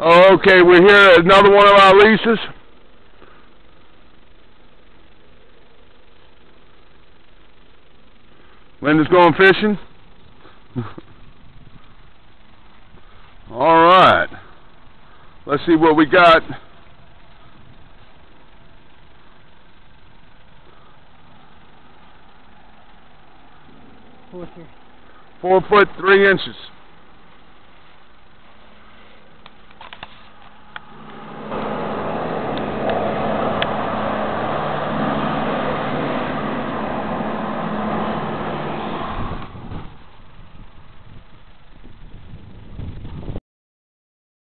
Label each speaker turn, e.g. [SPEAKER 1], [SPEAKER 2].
[SPEAKER 1] Okay, we're here at another one of our leases. Linda's going fishing. All right. Let's see what we got. Four foot three inches.